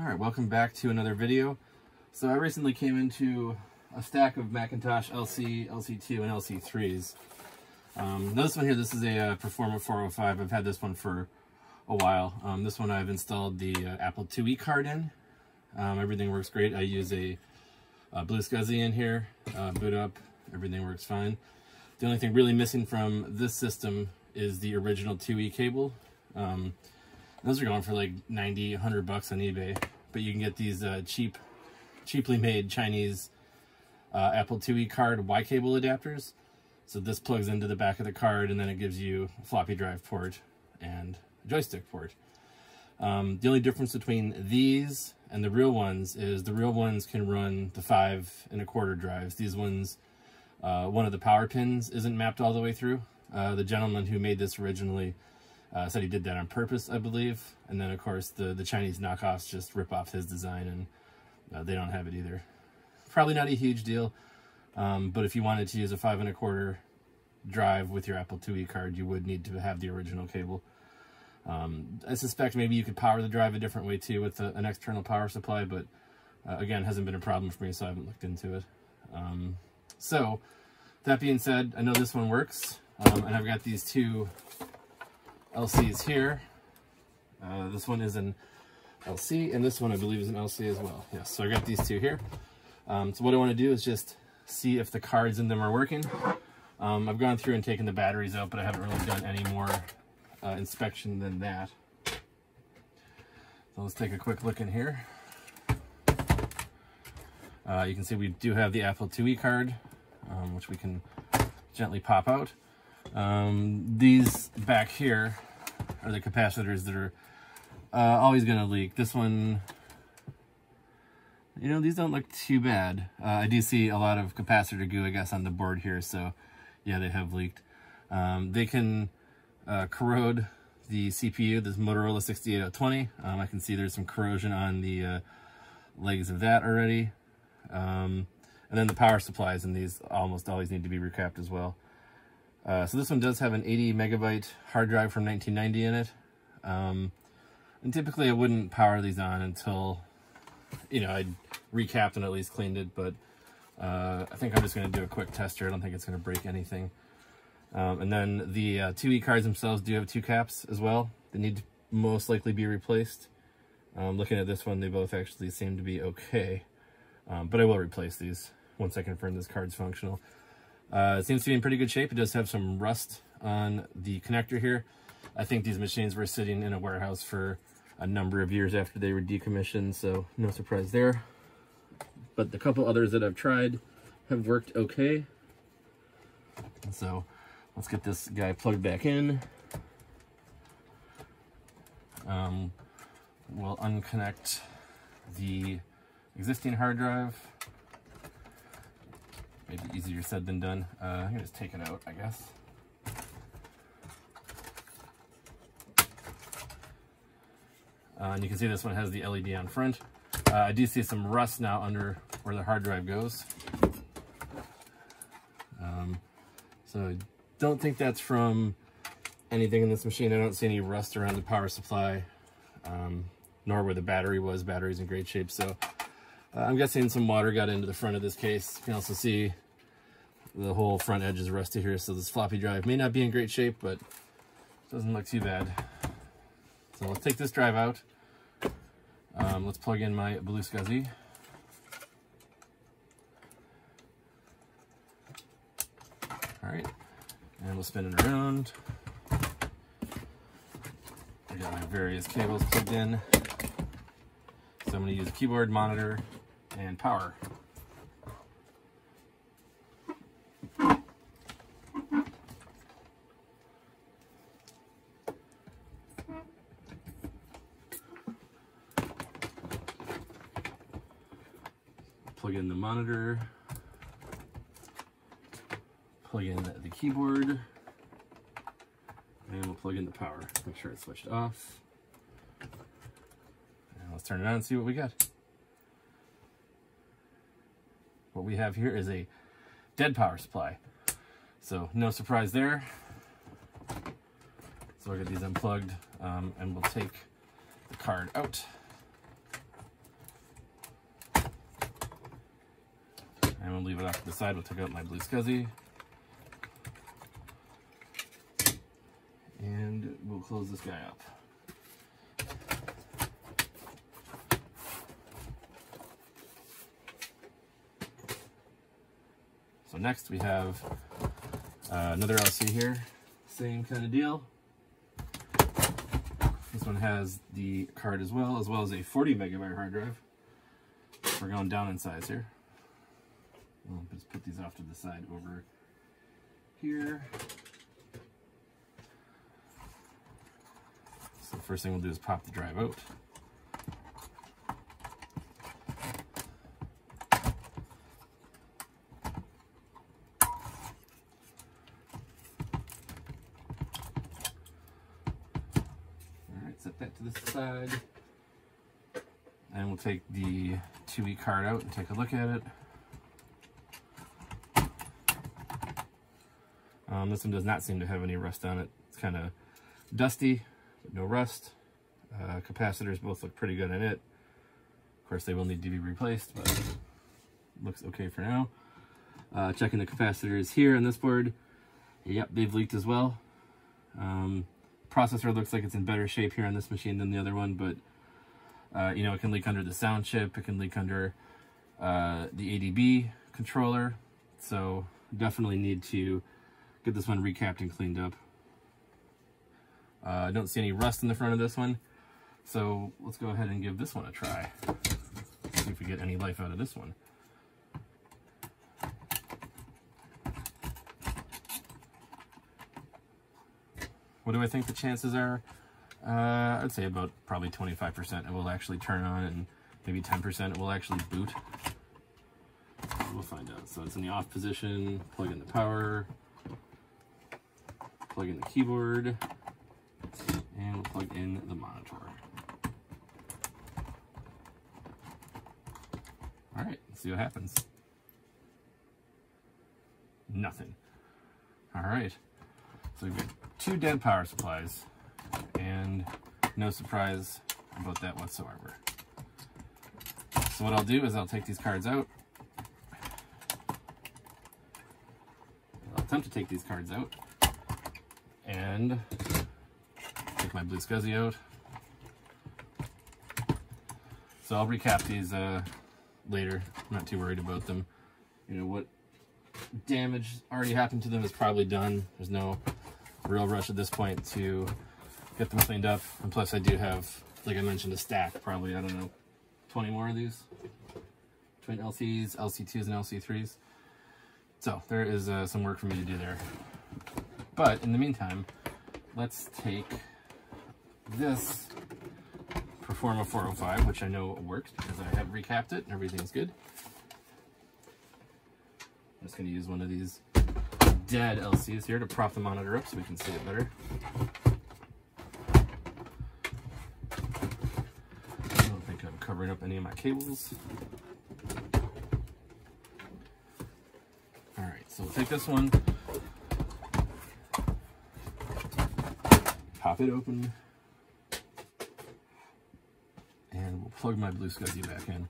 Alright, welcome back to another video. So I recently came into a stack of Macintosh LC, LC2, and LC3s. Um, this one here, this is a uh, Performa 405. I've had this one for a while. Um, this one I've installed the uh, Apple IIe card in. Um, everything works great. I use a, a Blue SCSI in here, uh, boot up, everything works fine. The only thing really missing from this system is the original 2E cable. Um, those are going for like 90, 100 bucks on eBay. But you can get these uh, cheap, cheaply made Chinese uh, Apple IIe card Y cable adapters. So this plugs into the back of the card and then it gives you a floppy drive port and joystick port. Um, the only difference between these and the real ones is the real ones can run the five and a quarter drives. These ones, uh, one of the power pins isn't mapped all the way through. Uh, the gentleman who made this originally uh, said he did that on purpose, I believe. And then, of course, the, the Chinese knockoffs just rip off his design, and uh, they don't have it either. Probably not a huge deal, um, but if you wanted to use a five and a quarter drive with your Apple IIe card, you would need to have the original cable. Um, I suspect maybe you could power the drive a different way too with a, an external power supply, but uh, again, hasn't been a problem for me, so I haven't looked into it. Um, so, that being said, I know this one works, um, and I've got these two LCs here. Uh, this one is an LC, and this one I believe is an LC as well. Yes, so I got these two here. Um, so what I want to do is just see if the cards in them are working. Um, I've gone through and taken the batteries out, but I haven't really done any more uh, inspection than that. So let's take a quick look in here. Uh, you can see we do have the Apple IIe card, um, which we can gently pop out. Um, these back here are the capacitors that are uh, always going to leak. This one, you know, these don't look too bad. Uh, I do see a lot of capacitor goo, I guess, on the board here, so yeah, they have leaked. Um, they can uh, corrode the CPU, this Motorola 68020. Um, I can see there's some corrosion on the uh, legs of that already. Um, and then the power supplies in these almost always need to be recapped as well. Uh, so this one does have an 80 megabyte hard drive from 1990 in it. Um, and typically I wouldn't power these on until, you know, I'd recapped and at least cleaned it, but uh, I think I'm just going to do a quick test here. I don't think it's going to break anything. Um, and then the uh, 2E cards themselves do have two caps as well. They need to most likely be replaced. Um, looking at this one, they both actually seem to be okay. Um, but I will replace these once I confirm this card's functional. Uh, it seems to be in pretty good shape. It does have some rust on the connector here. I think these machines were sitting in a warehouse for a number of years after they were decommissioned, so no surprise there. But the couple others that I've tried have worked okay. So let's get this guy plugged back in. Um, we'll unconnect the existing hard drive. Maybe easier said than done. Uh, I'm gonna just take it out, I guess. Uh, and you can see this one has the LED on front. Uh, I do see some rust now under where the hard drive goes. Um, so don't think that's from anything in this machine. I don't see any rust around the power supply, um, nor where the battery was. Battery's in great shape. So uh, I'm guessing some water got into the front of this case. You can also see the whole front edge is rusty here, so this floppy drive may not be in great shape, but doesn't look too bad. So let's take this drive out. Um, let's plug in my Blue SCSI. All right, and we'll spin it around. I got my various cables plugged in. So I'm going to use keyboard, monitor, and power. Plug in the monitor, plug in the keyboard, and we'll plug in the power. Make sure it's switched off. And let's turn it on and see what we got. What we have here is a dead power supply. So no surprise there. So I'll get these unplugged um, and we'll take the card out. And we'll leave it off to the side. We'll take out my blue SCSI. And we'll close this guy up. Next we have uh, another LC here. Same kind of deal. This one has the card as well, as well as a 40 megabyte hard drive. We're going down in size here. We'll just put these off to the side over here. So the first thing we'll do is pop the drive out. Alright, set that to the side. And we'll take the 2E card out and take a look at it. Um, this one does not seem to have any rust on it. It's kind of dusty, but no rust. Uh, capacitors both look pretty good in it. Of course, they will need to be replaced, but looks okay for now. Uh, checking the capacitors here on this board. Yep, they've leaked as well. Um, processor looks like it's in better shape here on this machine than the other one, but uh, you know, it can leak under the sound chip. It can leak under uh, the ADB controller. So definitely need to get this one recapped and cleaned up. Uh, I don't see any rust in the front of this one. So let's go ahead and give this one a try. See if we get any life out of this one. What do I think the chances are? Uh, I'd say about probably 25% it will actually turn on and maybe 10% it will actually boot. We'll find out. So it's in the off position, plug in the power, plug in the keyboard, and we'll plug in the monitor. All right, let's see what happens. Nothing. All right, so we've got two dead power supplies and no surprise about that whatsoever. So what I'll do is I'll take these cards out. I'll attempt to take these cards out and take my blue SCSI out. So I'll recap these uh, later. I'm not too worried about them. You know, what damage already happened to them is probably done. There's no real rush at this point to get them cleaned up. And plus I do have, like I mentioned, a stack, probably, I don't know, 20 more of these between LCs, LC2s, and LC3s. So there is uh, some work for me to do there. But in the meantime, let's take this Performa 405, which I know works because I have recapped it and everything's good. I'm just going to use one of these dead LC is here to prop the monitor up so we can see it better. I don't think I'm covering up any of my cables. All right, so we'll take this one, pop it open, and we'll plug my blue SCSI back in.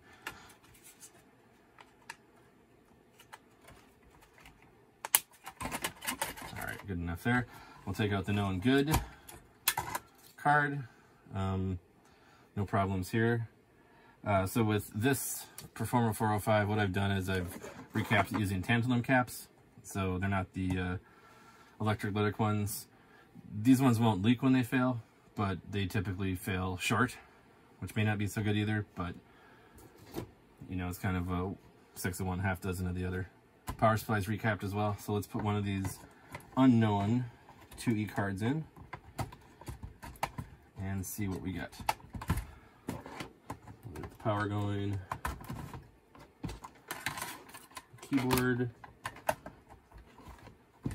All right, good enough there. We'll take out the known good card. Um, no problems here. Uh, so with this Performa 405, what I've done is I've recapped using tantalum caps. So they're not the uh, electrolytic ones. These ones won't leak when they fail, but they typically fail short, which may not be so good either, but you know, it's kind of a six of one, half dozen of the other. Power supply is recapped as well. So let's put one of these unknown 2E cards in and see what we get power going. Keyboard.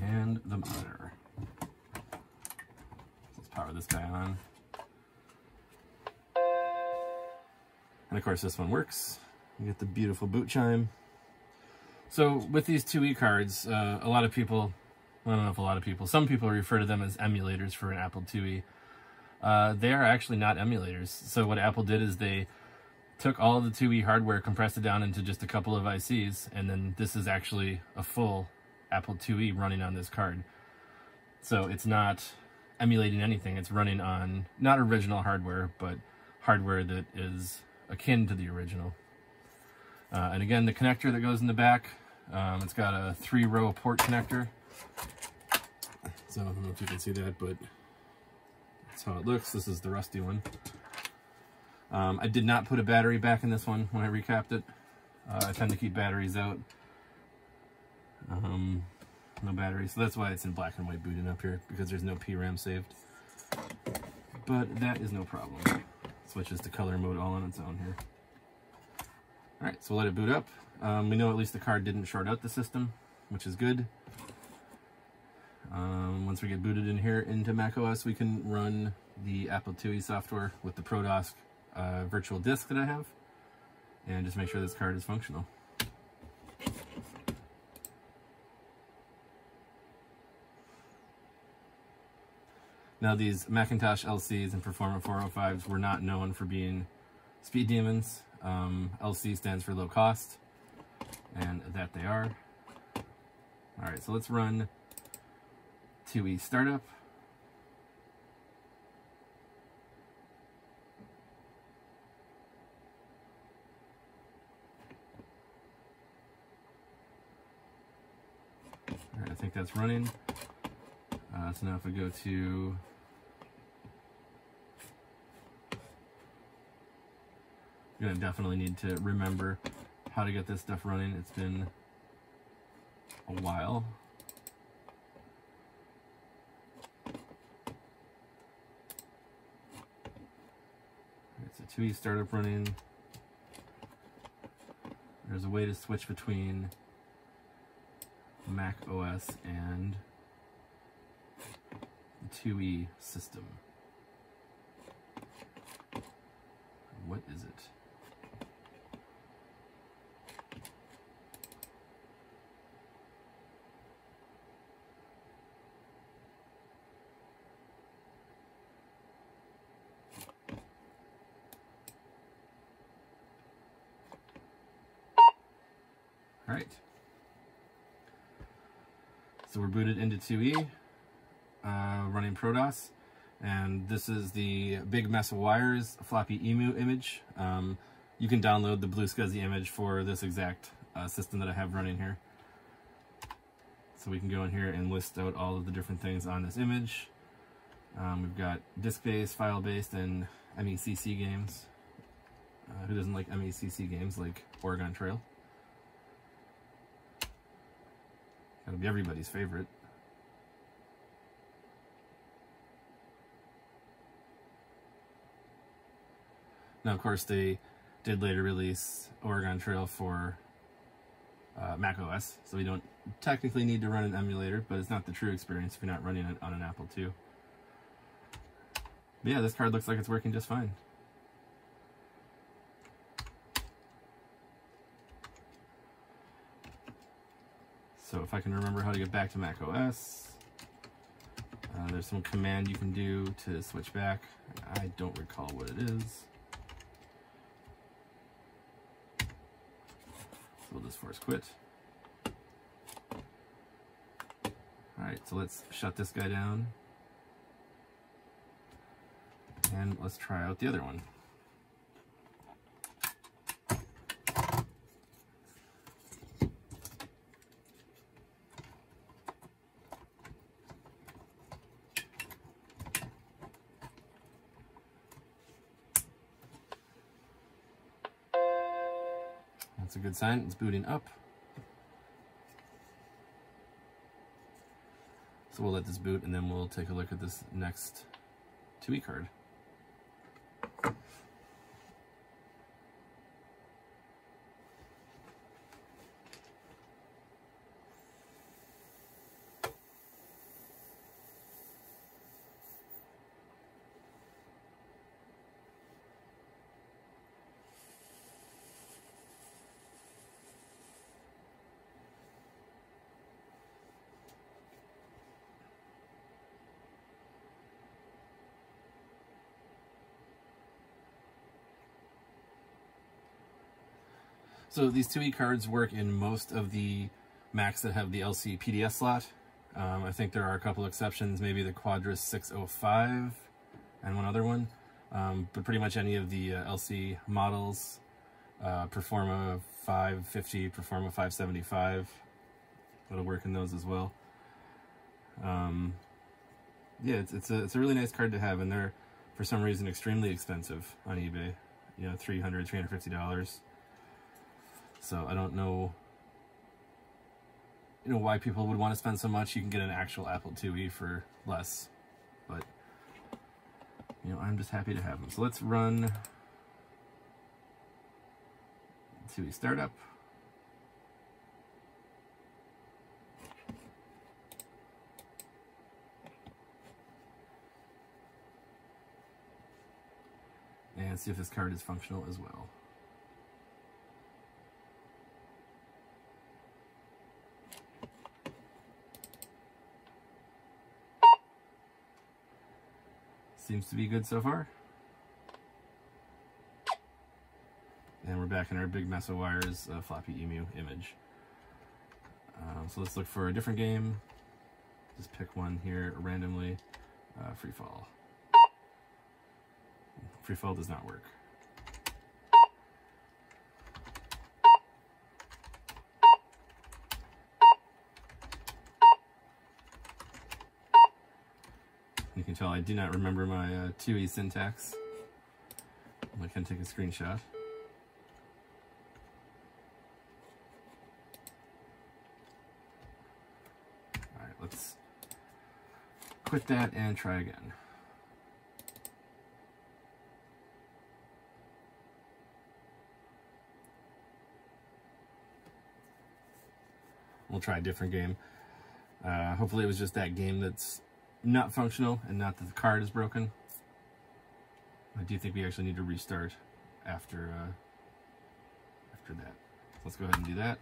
And the monitor. Let's power this guy on. And of course this one works. You get the beautiful boot chime. So with these 2E cards, uh, a lot of people, I don't know if a lot of people, some people refer to them as emulators for an Apple IIe. Uh, they are actually not emulators. So what Apple did is they took all the 2E hardware, compressed it down into just a couple of ICs, and then this is actually a full Apple IIe running on this card. So it's not emulating anything. It's running on not original hardware, but hardware that is akin to the original. Uh, and again, the connector that goes in the back, um, it's got a three-row port connector. So I don't know if you can see that, but that's how it looks. This is the rusty one. Um, I did not put a battery back in this one when I recapped it. Uh, I tend to keep batteries out. Um, no battery, so that's why it's in black and white booting up here, because there's no PRAM saved. But that is no problem. Switches to color mode all on its own here. Alright, so we'll let it boot up. Um, we know at least the card didn't short out the system, which is good. Um, once we get booted in here into macOS, we can run the Apple IIe software with the ProDOS uh, virtual disk that I have, and just make sure this card is functional. Now these Macintosh LCs and Performa 405s were not known for being speed demons. Um, LC stands for low cost, and that they are. All right, so let's run 2E startup. I think that's running. Uh, so now if we go to you're gonna definitely need to remember how to get this stuff running. It's been a while. 2E startup running. There's a way to switch between Mac OS and the 2E system. What is it? Right. So we're booted into 2E, uh, running ProDOS, and this is the big mess of wires floppy emu image. Um, you can download the blue SCSI image for this exact uh, system that I have running here. So we can go in here and list out all of the different things on this image. Um, we've got disk-based, file-based, and MECC games. Uh, who doesn't like MECC games like Oregon Trail? Gotta be everybody's favorite. Now, of course, they did later release Oregon Trail for uh, Mac OS, so we don't technically need to run an emulator, but it's not the true experience if you're not running it on an Apple II. But yeah, this card looks like it's working just fine. So if I can remember how to get back to Mac OS, uh, there's some command you can do to switch back. I don't recall what it is. So we'll just force quit. Alright, so let's shut this guy down. And let's try out the other one. Good sign. It's booting up. So we'll let this boot and then we'll take a look at this next 2E card. So these 2E cards work in most of the Macs that have the LC PDS slot. Um, I think there are a couple exceptions, maybe the Quadras 605 and one other one. Um, but pretty much any of the uh, LC models, uh, Performa 550, Performa 575, it'll work in those as well. Um, yeah, it's, it's, a, it's a really nice card to have, and they're, for some reason, extremely expensive on eBay. You know, $300, $350. So I don't know, you know, why people would want to spend so much. You can get an actual Apple IIe for less, but, you know, I'm just happy to have them. So let's run IIe Startup. and see if this card is functional as well. Seems to be good so far. And we're back in our big mess of wires uh, floppy emu image. Um, so let's look for a different game. Just pick one here randomly. Uh, free fall. Free fall does not work. Can tell I do not remember my uh, 2E syntax. I can take a screenshot. Alright, let's quit that and try again. we'll try a different game. Uh, hopefully it was just that game that's not functional and not that the card is broken. I do think we actually need to restart after uh, after that. let's go ahead and do that.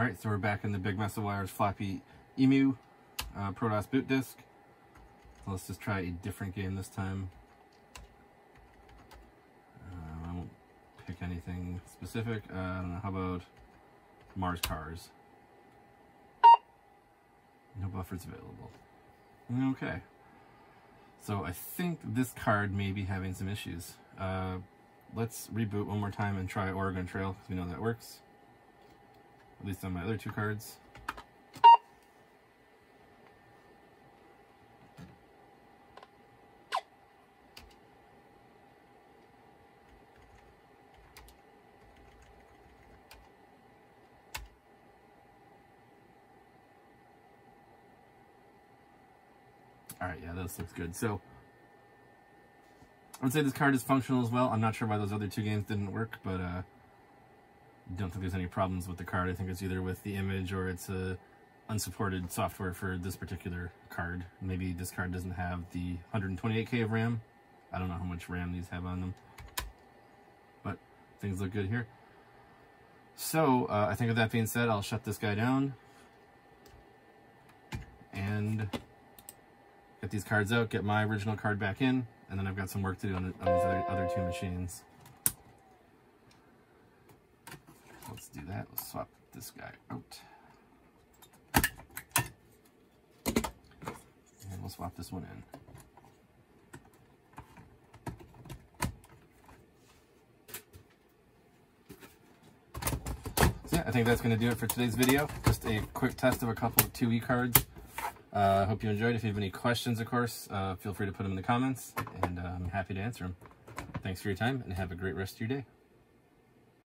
All right, so we're back in the Big Mess of Wires floppy Emu uh, boot disk. So let's just try a different game this time. Uh, I won't pick anything specific. Uh, I don't know, how about Mars Cars? No buffers available. Okay. So I think this card may be having some issues. Uh, let's reboot one more time and try Oregon Trail, because we know that works. At least on my other two cards. All right, yeah, this looks good. So I would say this card is functional as well. I'm not sure why those other two games didn't work, but uh, don't think there's any problems with the card. I think it's either with the image or it's a unsupported software for this particular card. Maybe this card doesn't have the 128k of RAM. I don't know how much RAM these have on them. But things look good here. So, uh, I think with that being said, I'll shut this guy down. And get these cards out, get my original card back in, and then I've got some work to do on, on these other, other two machines. Let's do that. Let's swap this guy out. And we'll swap this one in. So yeah, I think that's going to do it for today's video. Just a quick test of a couple of 2E cards. I uh, hope you enjoyed. If you have any questions, of course, uh, feel free to put them in the comments, and uh, I'm happy to answer them. Thanks for your time, and have a great rest of your day.